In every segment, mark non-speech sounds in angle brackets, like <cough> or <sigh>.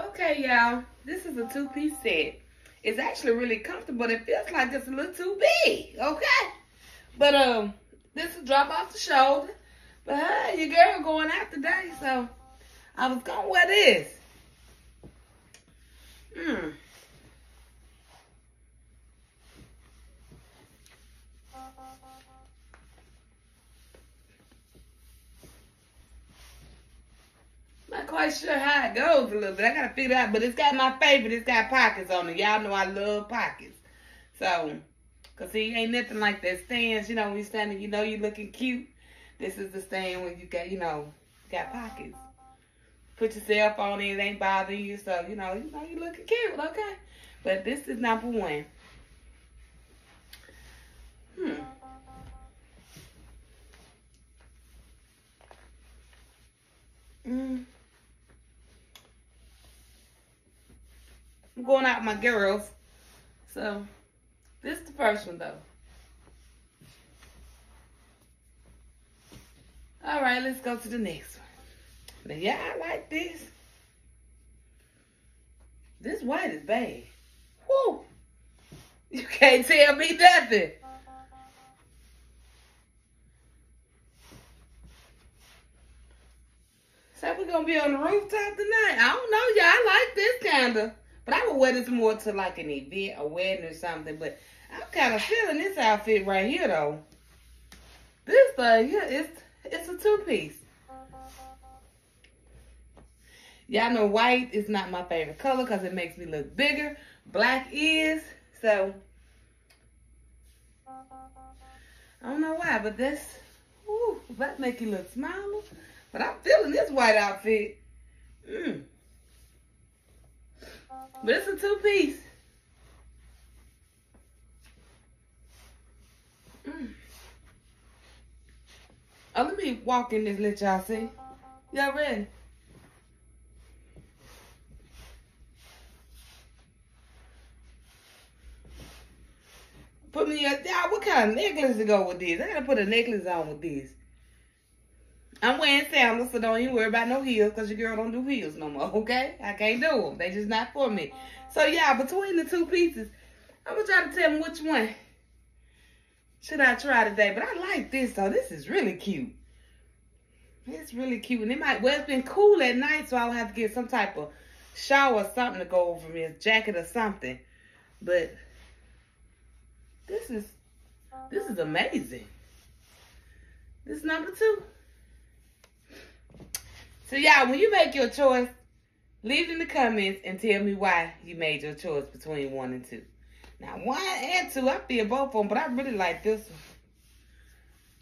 Okay, y'all. This is a two-piece set. It's actually really comfortable. It feels like it's a little too big. Okay. But um, this will drop off the shoulder. But hey, your girl going out today, so I was gonna wear this. Hmm. Quite sure how it goes a little bit. I gotta figure out, but it's got my favorite. It's got pockets on it. Y'all know I love pockets. So, cause see, ain't nothing like that stands. You know, when you standing, you know you looking cute. This is the stand when you got, you know, got pockets. Put yourself on it. It ain't bothering you, so you know, you know you looking cute. Okay, but this is number one. Hmm. Mm. I'm going out with my girls. So, this is the first one, though. All right, let's go to the next one. Now, yeah, I like this. This white is bad. Whoo! You can't tell me nothing. So we're gonna be on the rooftop tonight. I don't know, yeah, I like this kinda. But I would wear this more to like an event, a wedding or something. But I'm kind of feeling this outfit right here though. This thing here, it's, it's a two-piece. Y'all know white is not my favorite color because it makes me look bigger. Black is, so. I don't know why, but this, ooh, that make you look smaller. But I'm feeling this white outfit. Mm. But it's a two-piece. Mm. Oh, let me walk in this, let y'all see. Y'all ready? Put me a, what kind of necklace to go with this? I gotta put a necklace on with this. I'm wearing sandals, so don't even worry about no heels, because your girl don't do heels no more, <laughs> okay? I can't do them. They just not for me. So, yeah, between the two pieces, I'm to try to tell them which one should I try today. But I like this, though. This is really cute. It's really cute. And it might, well, it's been cool at night, so I'll have to get some type of shower or something to go over me, a jacket or something. But this is, this is amazing. This is number two. So y'all, when you make your choice, leave in the comments and tell me why you made your choice between one and two. Now, one and two, I feel both of them, but I really like this one.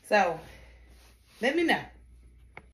So, let me know.